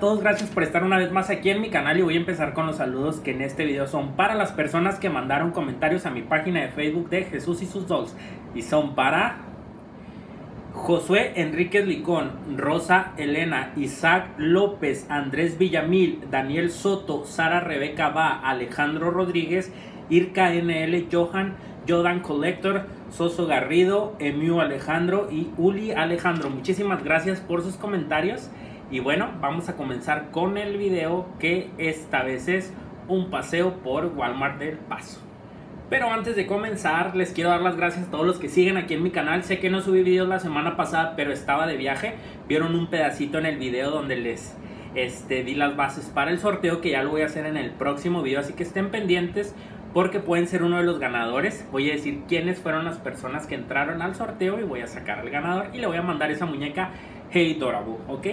Todos, gracias por estar una vez más aquí en mi canal y voy a empezar con los saludos que en este video son para las personas que mandaron comentarios a mi página de Facebook de Jesús y sus dogs y son para Josué Enríquez Licón, Rosa Elena, Isaac López, Andrés Villamil, Daniel Soto, Sara Rebeca Va, Alejandro Rodríguez, Irka NL, Johan, Jordan Collector, Soso Garrido, Emiu Alejandro y Uli Alejandro. Muchísimas gracias por sus comentarios. Y bueno, vamos a comenzar con el video que esta vez es un paseo por Walmart del Paso. Pero antes de comenzar, les quiero dar las gracias a todos los que siguen aquí en mi canal. Sé que no subí videos la semana pasada, pero estaba de viaje. Vieron un pedacito en el video donde les este, di las bases para el sorteo, que ya lo voy a hacer en el próximo video. Así que estén pendientes porque pueden ser uno de los ganadores. Voy a decir quiénes fueron las personas que entraron al sorteo y voy a sacar al ganador y le voy a mandar esa muñeca Hey Dorabu, ¿ok?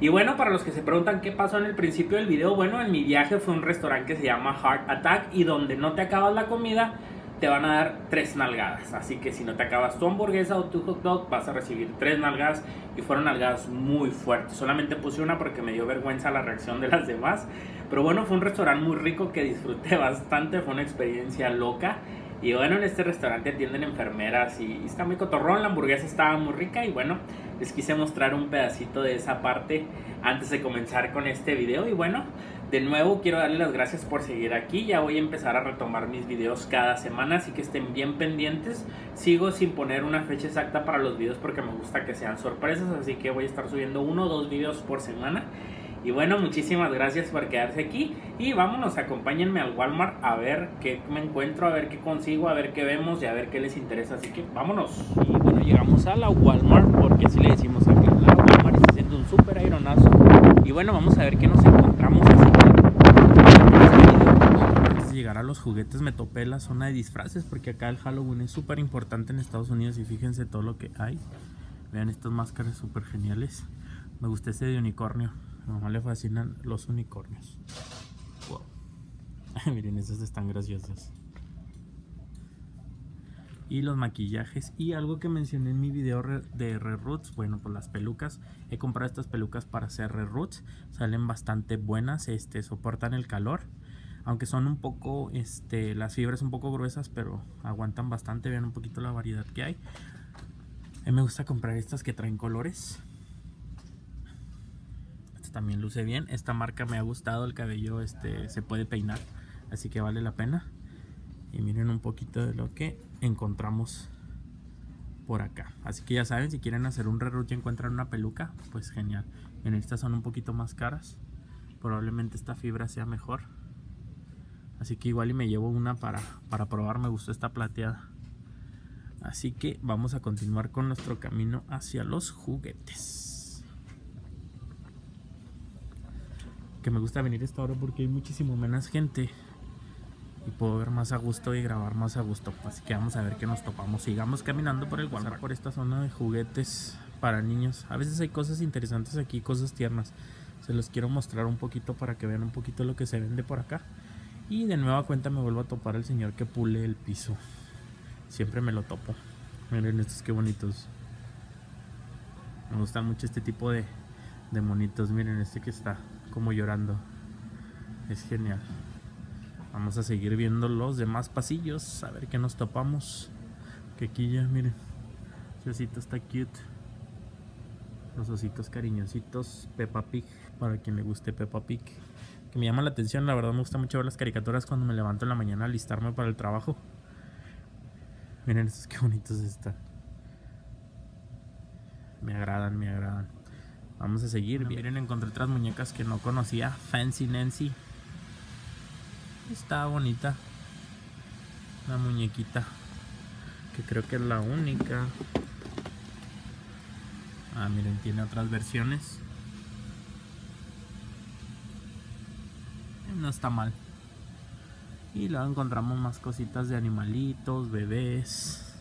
Y bueno, para los que se preguntan qué pasó en el principio del video, bueno, en mi viaje fue un restaurante que se llama Heart Attack y donde no te acabas la comida, te van a dar tres nalgadas. Así que si no te acabas tu hamburguesa o tu hot dog, vas a recibir tres nalgadas y fueron nalgadas muy fuertes. Solamente puse una porque me dio vergüenza la reacción de las demás. Pero bueno, fue un restaurante muy rico que disfruté bastante, fue una experiencia loca. Y bueno, en este restaurante atienden enfermeras y está muy cotorrón, la hamburguesa estaba muy rica y bueno, les quise mostrar un pedacito de esa parte antes de comenzar con este video. Y bueno, de nuevo quiero darles las gracias por seguir aquí, ya voy a empezar a retomar mis videos cada semana, así que estén bien pendientes, sigo sin poner una fecha exacta para los videos porque me gusta que sean sorpresas, así que voy a estar subiendo uno o dos videos por semana y bueno, muchísimas gracias por quedarse aquí y vámonos, acompáñenme al Walmart a ver qué me encuentro, a ver qué consigo, a ver qué vemos y a ver qué les interesa. Así que vámonos. Y bueno, llegamos a la Walmart porque así le decimos aquí. La Walmart está haciendo un súper aeronazo. Y bueno, vamos a ver qué nos encontramos así. Llegar a los juguetes me topé la zona de disfraces porque acá el Halloween es súper importante en Estados Unidos y fíjense todo lo que hay. Vean estas máscaras súper geniales. Me gusta ese de unicornio. Mamá le fascinan los unicornios. Wow. Miren, esas están graciosas. Y los maquillajes. Y algo que mencioné en mi video de Red Roots. Bueno, pues las pelucas. He comprado estas pelucas para hacer Red Roots. Salen bastante buenas. Este, soportan el calor. Aunque son un poco, este, las fibras un poco gruesas, pero aguantan bastante. Vean un poquito la variedad que hay. Me gusta comprar estas que traen colores también luce bien. Esta marca me ha gustado, el cabello este se puede peinar, así que vale la pena. Y miren un poquito de lo que encontramos por acá. Así que ya saben, si quieren hacer un reroute y encuentran una peluca, pues genial. En estas son un poquito más caras. Probablemente esta fibra sea mejor. Así que igual y me llevo una para, para probar. Me gustó esta plateada. Así que vamos a continuar con nuestro camino hacia los juguetes. Que me gusta venir a esta hora porque hay muchísimo menos gente y puedo ver más a gusto y grabar más a gusto. Así que vamos a ver qué nos topamos. Sigamos caminando por el Walmart, por esta zona de juguetes para niños. A veces hay cosas interesantes aquí, cosas tiernas. Se los quiero mostrar un poquito para que vean un poquito lo que se vende por acá. Y de nueva cuenta me vuelvo a topar el señor que pule el piso. Siempre me lo topo. Miren estos qué bonitos. Me gusta mucho este tipo de, de monitos. Miren este que está como llorando. Es genial. Vamos a seguir viendo los demás pasillos. A ver qué nos topamos. Que aquí ya, miren. Ese osito está cute. Los ositos cariñositos. Peppa Pig. Para quien le guste Peppa Pig. Que me llama la atención. La verdad me gusta mucho ver las caricaturas cuando me levanto en la mañana a alistarme para el trabajo. Miren estos qué bonitos están. Me agradan, me agradan. Vamos a seguir. Miren, encontré otras muñecas que no conocía. Fancy Nancy. Está bonita. Una muñequita. Que creo que es la única. Ah, miren, tiene otras versiones. No está mal. Y luego encontramos más cositas de animalitos, bebés. Mm.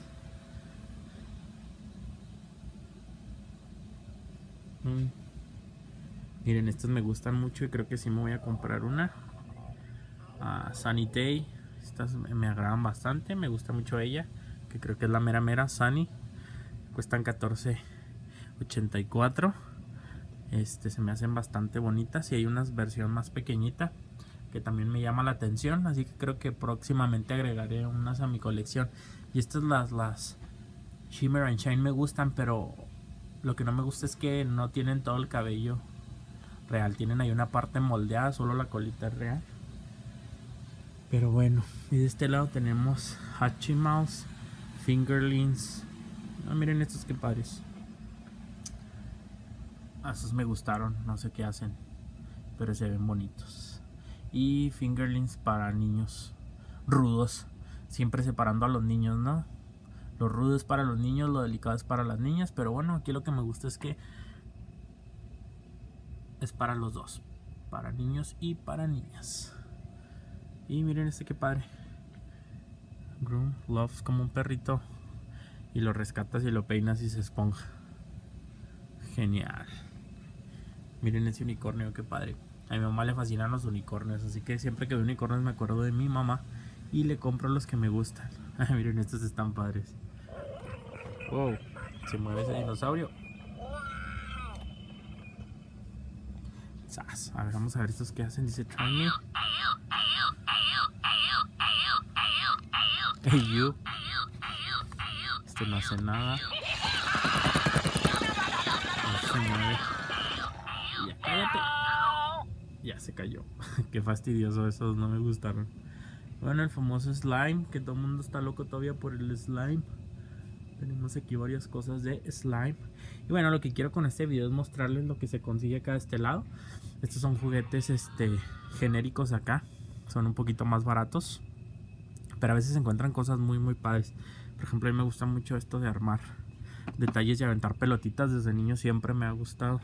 Miren, estas me gustan mucho y creo que sí me voy a comprar una. Uh, Sunny Day. Estas me agradan bastante. Me gusta mucho ella. Que creo que es la mera mera Sunny. Cuestan 14.84. Este se me hacen bastante bonitas y hay una versión más pequeñita que también me llama la atención, así que creo que próximamente agregaré unas a mi colección. Y estas las las Shimmer and Shine me gustan, pero lo que no me gusta es que no tienen todo el cabello real, tienen ahí una parte moldeada, solo la colita real. Pero bueno, y de este lado tenemos Mouse Fingerlings. Ah, miren estos que padres. Ah, esos me gustaron, no sé qué hacen, pero se ven bonitos. Y fingerlings para niños rudos, siempre separando a los niños, ¿no? Lo rudo es para los niños, lo delicado es para las niñas, pero bueno, aquí lo que me gusta es que es para los dos, para niños y para niñas. Y miren este que padre. Groom loves como un perrito. Y lo rescatas y lo peinas y se esponja. Genial. Miren ese unicornio, que padre. A mi mamá le fascinan los unicornios. Así que siempre que veo unicornios me acuerdo de mi mamá. Y le compro los que me gustan. miren, estos están padres. Wow. Se mueve ese dinosaurio. A ver, vamos a ver estos que hacen. Dice, try me. Hey. Este no hace nada. No se mueve. Ya, cállate. Ya se cayó. Qué fastidioso esos, no me gustaron. Bueno, el famoso slime, que todo mundo está loco todavía por el slime. Tenemos aquí varias cosas de slime. Y bueno, lo que quiero con este video es mostrarles lo que se consigue acá de este lado. Estos son juguetes este, genéricos acá. Son un poquito más baratos pero a veces se encuentran cosas muy muy padres. Por ejemplo, a mí me gusta mucho esto de armar detalles y aventar pelotitas. Desde niño siempre me ha gustado.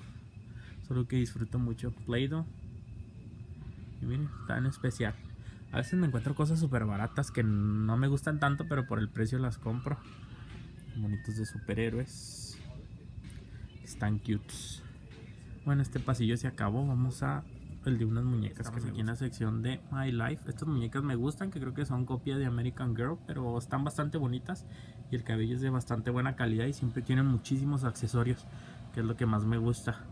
Solo que disfruto mucho Play-Doh. Y miren, en especial. A veces me encuentro cosas súper baratas que no me gustan tanto, pero por el precio las compro. Bonitos de superhéroes. Están cutes. Bueno, este pasillo se acabó. Vamos a el de unas muñecas que aquí en la sección de My Life. Estas muñecas me gustan, que creo que son copia de American Girl, pero están bastante bonitas y el cabello es de bastante buena calidad y siempre tienen muchísimos accesorios, que es lo que más me gusta.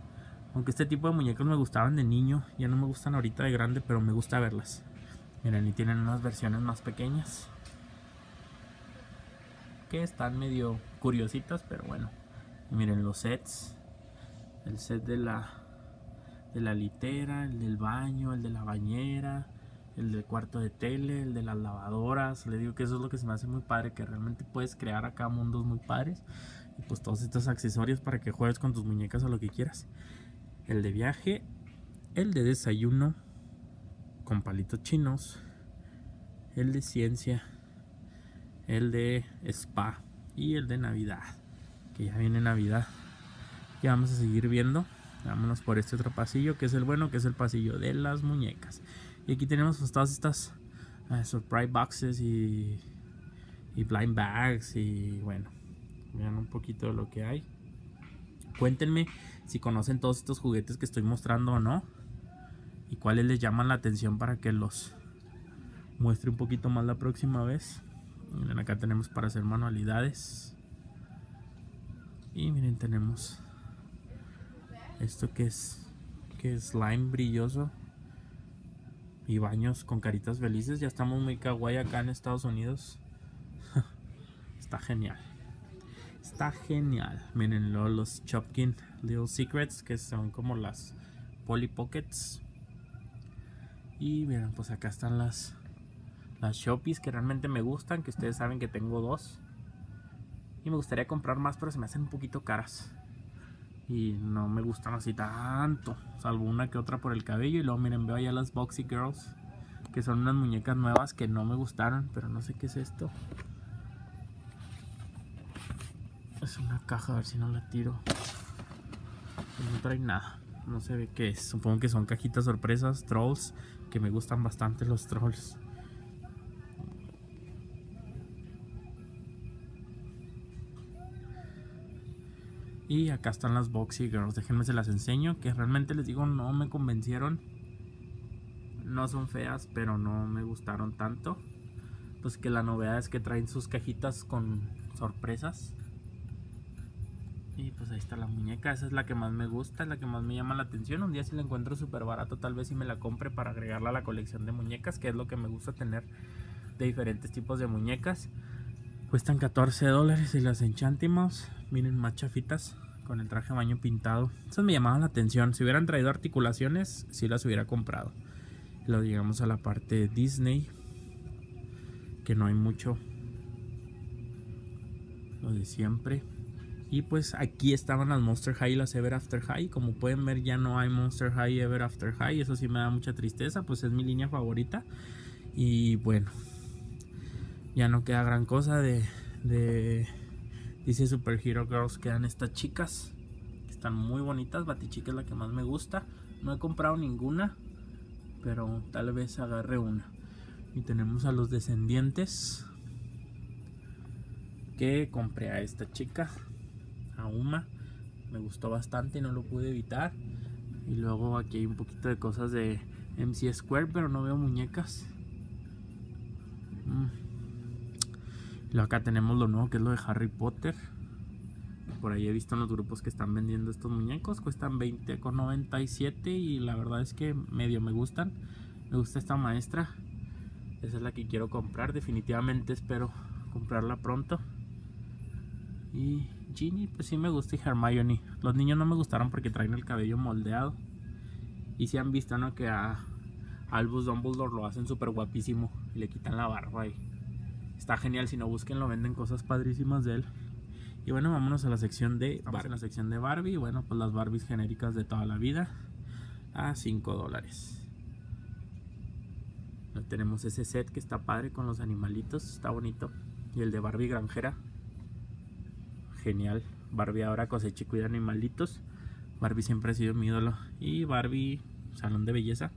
Aunque este tipo de muñecas me gustaban de niño, ya no me gustan ahorita de grande, pero me gusta verlas. Miren, y tienen unas versiones más pequeñas. Que están medio curiositas, pero bueno. miren los sets. El set de la de la litera, el del baño, el de la bañera, el del cuarto de tele, el de las lavadoras. Le digo que eso es lo que se me hace muy padre, que realmente puedes crear acá mundos muy padres. Y pues todos estos accesorios para que juegues con tus muñecas o lo que quieras. El de viaje, el de desayuno, con palitos chinos, el de ciencia, el de spa y el de navidad. Que ya viene navidad. Ya vamos a seguir viendo. Vámonos por este otro pasillo, que es el bueno, que es el pasillo de las muñecas. Y aquí tenemos pues, todas estas uh, surprise boxes y, y blind bags. Y bueno, vean un poquito de lo que hay. Cuéntenme si conocen todos estos juguetes que estoy mostrando o no. Y cuáles les llaman la atención para que los muestre un poquito más la próxima vez. Miren, acá tenemos para hacer manualidades. Y miren, tenemos esto que es que es slime brilloso y baños con caritas felices. Ya estamos muy kawaii acá en Estados Unidos. Está genial. Está genial. Miren los Chopkin Little Secrets que son como las Polly Pockets. Y miren, pues acá están las las Shoppies que realmente me gustan, que ustedes saben que tengo dos. Y me gustaría comprar más, pero se me hacen un poquito caras y no me gustan así tanto, salvo una que otra por el cabello y luego miren veo allá las Boxy Girls que son unas muñecas nuevas que no me gustaron, pero no sé qué es esto. Es una caja, a ver si no la tiro. No trae nada, no se ve qué es. Supongo que son cajitas sorpresas, trolls, que me gustan bastante los trolls. Y acá están las Boxy Girls. Déjenme se las enseño. Que realmente les digo, no me convencieron. No son feas, pero no me gustaron tanto. Pues que la novedad es que traen sus cajitas con sorpresas. Y pues ahí está la muñeca, esa es la que más me gusta, es la que más me llama la atención. Un día si la encuentro súper barato, tal vez si me la compre para agregarla a la colección de muñecas, que es lo que me gusta tener de diferentes tipos de muñecas. Cuestan 14 dólares y las Enchantimals, miren más chafitas con el traje de baño pintado. Esas me llamaban la atención, si hubieran traído articulaciones, si las hubiera comprado. Luego llegamos a la parte Disney, que no hay mucho, lo de siempre. Y pues aquí estaban las Monster High y las Ever After High. Como pueden ver ya no hay Monster High Ever After High. Eso sí me da mucha tristeza. Pues es mi línea favorita. Y bueno. Ya no queda gran cosa de... de dice Super Hero Girls. Quedan estas chicas. Están muy bonitas. Batichica es la que más me gusta. No he comprado ninguna. Pero tal vez agarre una. Y tenemos a los descendientes. Que compré a esta chica a Uma. Me gustó bastante no lo pude evitar. Y luego aquí hay un poquito de cosas de MC Square, pero no veo muñecas. Mm. Luego acá tenemos lo nuevo que es lo de Harry Potter. Por ahí he visto en los grupos que están vendiendo estos muñecos. Cuestan 20,97 y la verdad es que medio me gustan. Me gusta esta maestra. Esa es la que quiero comprar. Definitivamente espero comprarla pronto. Y Ginny, pues sí me gusta y Hermione. Los niños no me gustaron porque traen el cabello moldeado. Y si han visto, ¿no? Que a Albus Dumbledore lo hacen súper guapísimo. Y le quitan la barba y está genial. Si no busquen, lo venden cosas padrísimas de él. Y bueno, vámonos a la sección de Barbie. en la sección de Barbie. Bueno, pues las Barbies genéricas de toda la vida. A 5 dólares. Tenemos ese set que está padre con los animalitos. Está bonito. Y el de Barbie granjera genial. Barbie ahora cosecha y cuida animalitos. Barbie siempre ha sido mi ídolo. Y Barbie, salón de belleza.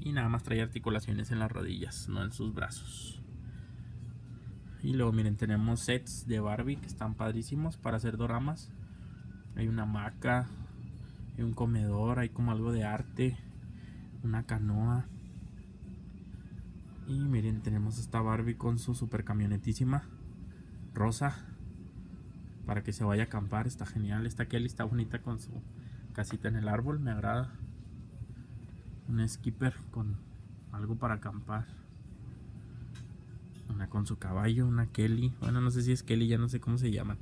Y nada más trae articulaciones en las rodillas, no en sus brazos. Y luego miren, tenemos sets de Barbie que están padrísimos para hacer doramas. Hay una hamaca, hay un comedor, hay como algo de arte, una canoa. Y miren, tenemos esta Barbie con su super camionetísima rosa para que se vaya a acampar. Está genial. Esta Kelly está bonita con su casita en el árbol. Me agrada. Un skipper con algo para acampar. Con su caballo. Una Kelly. Bueno, no sé si es Kelly, ya no sé cómo se llaman.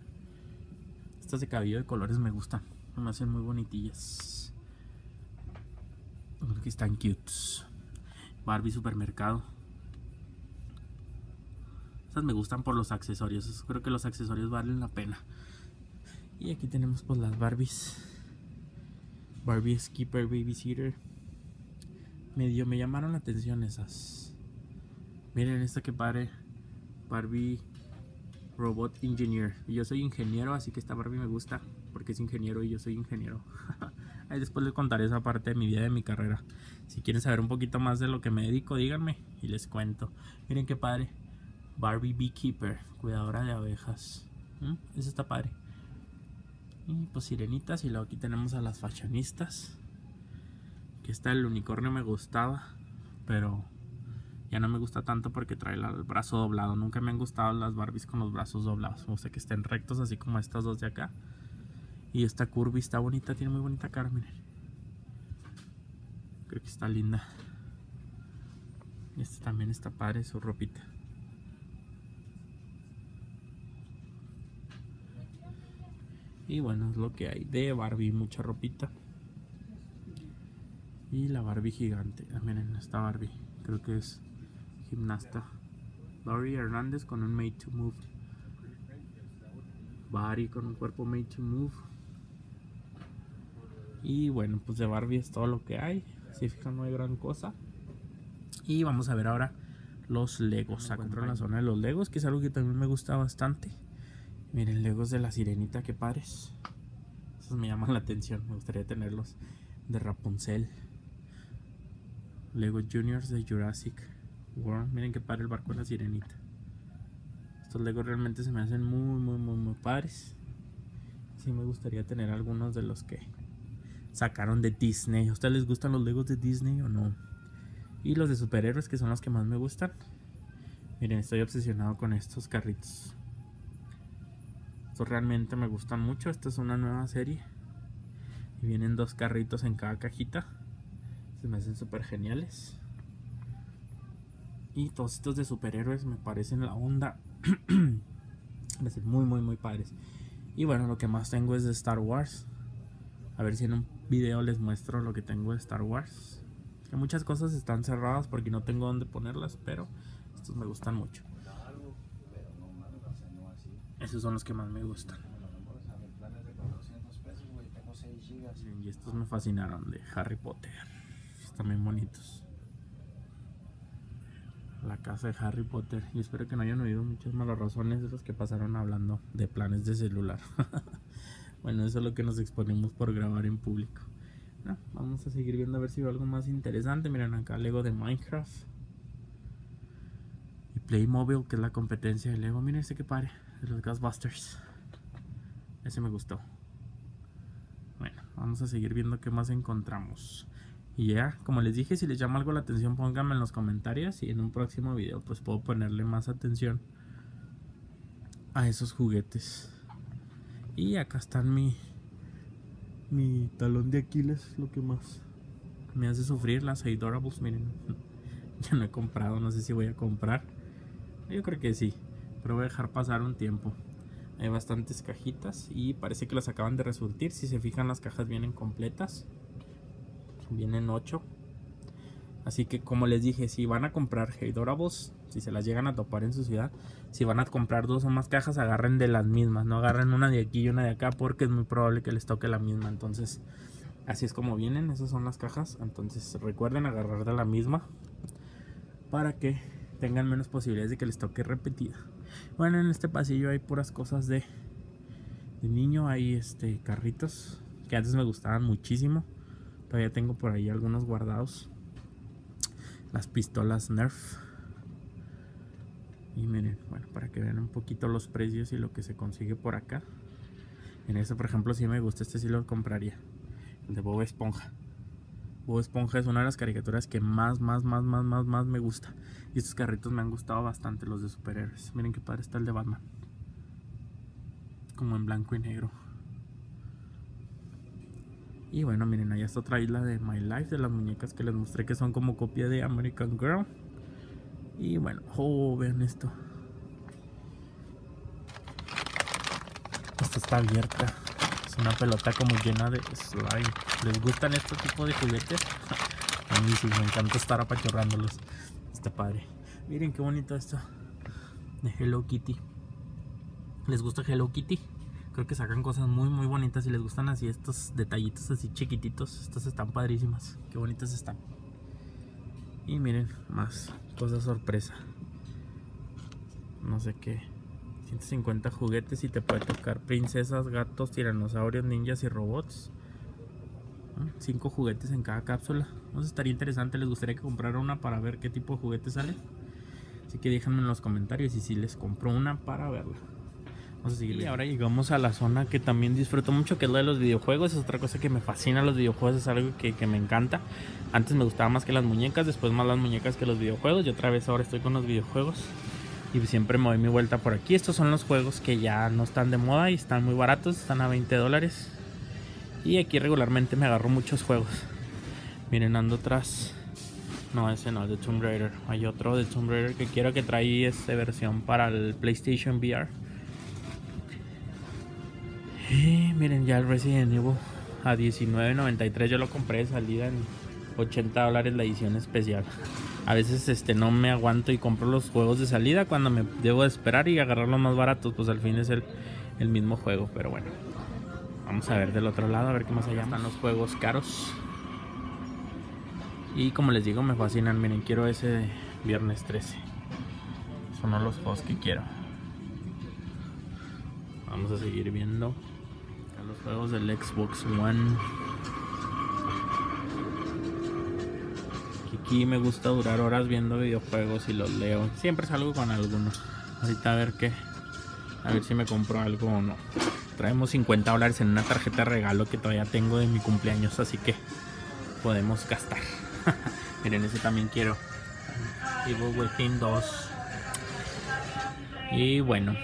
Estas de cabello de colores me gustan. Me hacen muy bonitillas. Aquí están cutes. Barbie supermercado me gustan por los accesorios. Creo que los accesorios valen la pena. Y aquí tenemos pues las Barbies. Barbie Skipper Babysitter. Medio me llamaron la atención esas. Miren esta que padre. Barbie Robot Engineer. yo soy ingeniero, así que esta Barbie me gusta. Porque es ingeniero y yo soy ingeniero. Ahí después les contaré esa parte de mi vida, de mi carrera. Si quieren saber un poquito más de lo que me dedico, díganme y les cuento. Miren qué padre. Barbie Beekeeper, cuidadora de abejas. ¿Mm? Eso está padre. Y pues sirenitas. Y luego aquí tenemos a las fashionistas. Que está el unicornio me gustaba. Pero ya no me gusta tanto porque trae el brazo doblado. Nunca me han gustado las Barbies con los brazos doblados. Me que estén rectos así como estas dos de acá. Y esta curvy está bonita. Tiene muy bonita cara, miren. Creo que está linda. Este también está padre su ropita. Y bueno, es lo que hay de Barbie, mucha ropita. Y la Barbie gigante. Ah, miren, esta Barbie. Creo que es gimnasta. Barbie Hernández con un Made to Move. Barbie con un cuerpo Made to Move. Y bueno, pues de Barbie es todo lo que hay. Si fijan, no hay gran cosa. Y vamos a ver ahora los Legos. A comprar la zona de los Legos, que es algo que también me gusta bastante. Miren, Legos de la sirenita, que pares. Esos me llaman la atención, me gustaría tenerlos. De Rapunzel. Lego Juniors de Jurassic World. Miren que padre el barco de la sirenita. Estos Legos realmente se me hacen muy, muy, muy, muy padres. Sí me gustaría tener algunos de los que sacaron de Disney. ¿A ustedes les gustan los Legos de Disney o no? Y los de superhéroes que son los que más me gustan. Miren, estoy obsesionado con estos carritos Estos realmente me gustan mucho. Esta es una nueva serie. Y vienen dos carritos en cada cajita. Se me hacen súper geniales. Y todos estos de superhéroes me parecen la onda. hacen muy, muy, muy padres. Y bueno, lo que más tengo es de Star Wars. A ver si en un video les muestro lo que tengo de Star Wars. Que muchas cosas están cerradas porque no tengo dónde ponerlas, pero estos me gustan mucho. Esos son los que más me gustan. Y estos me fascinaron de Harry Potter. Están bien bonitos. La casa de Harry Potter. Y espero que no hayan oído muchas malas razones de los que pasaron hablando de planes de celular. bueno, eso es lo que nos exponemos por grabar en público. vamos a seguir viendo a ver si veo algo más interesante. Miren acá Lego de Minecraft. Y Playmobil, que es la competencia de Lego. Miren este que pare de los Ghostbusters. Ese me gustó. Bueno, vamos a seguir viendo qué más encontramos. Y ya, como les dije, si les llama algo la atención, pónganme en los comentarios y en un próximo video pues puedo ponerle más atención a esos juguetes. Y acá están mi mi talón de Aquiles, lo que más me hace sufrir las Adorables, miren. ya no he comprado, no sé si voy a comprar. Yo creo que sí pero voy a dejar pasar un tiempo. Hay bastantes cajitas y parece que las acaban de resurtir. Si se fijan las cajas vienen completas. Vienen 8. Así que como les dije, si van a comprar Heidorables, si se las llegan a topar en su ciudad, si van a comprar dos o más cajas, agarren de las mismas. No agarren una de aquí y una de acá porque es muy probable que les toque la misma. Entonces, así es como vienen. Esas son las cajas. Entonces recuerden agarrar de la misma para que tengan menos posibilidades de que les toque repetida. Bueno, en este pasillo hay puras cosas de, de niño. Hay este carritos que antes me gustaban muchísimo. Todavía tengo por ahí algunos guardados. Las pistolas Nerf. Y miren, bueno, para que vean un poquito los precios y lo que se consigue por acá. En este, por ejemplo, si me gusta, este sí lo compraría. El de Bob Esponja. Bob Esponja es una de las caricaturas que más, más, más, más, más, más me gusta. Y estos carritos me han gustado bastante, los de superhéroes. Miren qué padre está el de Batman. Como en blanco y negro. Y bueno, miren, allá está otra isla de My Life, de las muñecas que les mostré que son como copia de American Girl. Y bueno, oh, vean esto. Esta está abierta una pelota como llena de slime. ¿Les gustan este tipo de juguetes? A mí sí, me encanta estar apachorrándolos. Está padre. Miren qué bonito esto de Hello Kitty. ¿Les gusta Hello Kitty? Creo que sacan cosas muy muy bonitas y les gustan así estos detallitos así chiquititos. Estas están padrísimas. Qué bonitas están. Y miren, más cosas sorpresa. No sé qué 150 juguetes y te puede tocar princesas, gatos, tiranosaurios, ninjas y robots. 5 juguetes en cada cápsula. Entonces estaría interesante, les gustaría que comprara una para ver qué tipo de juguete sale. Así que déjenme en los comentarios y si les compro una para verla. Y ahora llegamos a la zona que también disfruto mucho, que es la de los videojuegos. Es otra cosa que me fascina los videojuegos, es algo que, que me encanta. Antes me gustaba más que las muñecas, después más las muñecas que los videojuegos. Y otra vez ahora estoy con los videojuegos y siempre me doy mi vuelta por aquí. Estos son los juegos que ya no están de moda y están muy baratos, están a 20 dólares. Y aquí regularmente me agarro muchos juegos. Miren, ando atrás. No, ese no, es de Tomb Raider. Hay otro de Tomb Raider que quiero que trae esta versión para el PlayStation VR. Miren, ya el Resident Evil a 19.93 yo lo compré de salida en 80 dólares la edición especial a veces este no me aguanto y compro los juegos de salida cuando me debo esperar y agarrar los más baratos, pues al fin es el, el mismo juego, pero bueno. Vamos a ver del otro lado, a ver qué más allá están los juegos caros. Y como les digo, me fascinan. Miren, quiero ese de viernes 13. Son los juegos que quiero. Vamos a seguir viendo los juegos del Xbox One. aquí me gusta durar horas viendo videojuegos y los leo. Siempre salgo con alguno. Ahorita a ver qué. A ver si me compro algo o no. Traemos 50 dólares en una tarjeta de regalo que todavía tengo de mi cumpleaños, así que podemos gastar. Miren, ese también quiero. Evil Within 2. Y bueno,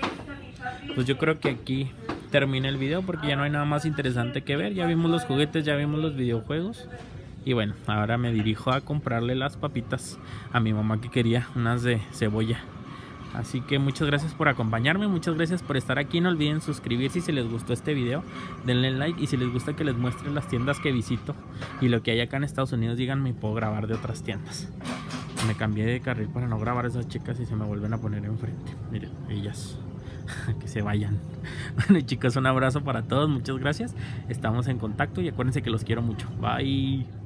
pues yo creo que aquí termine el video porque ya no hay nada más interesante que ver. Ya vimos los juguetes, ya vimos los videojuegos. Y bueno, ahora me dirijo a comprarle las papitas a mi mamá que quería unas de cebolla. Así que muchas gracias por acompañarme, muchas gracias por estar aquí. No olviden suscribirse si les gustó este video, denle like y si les gusta que les muestre las tiendas que visito y lo que hay acá en Estados Unidos, díganme puedo grabar de otras tiendas. Me cambié de carril para no grabar a esas chicas y se me vuelven a poner enfrente. Miren, ellas. que se vayan. Bueno chicos, un abrazo para todos, muchas gracias. Estamos en contacto y acuérdense que los quiero mucho. Bye.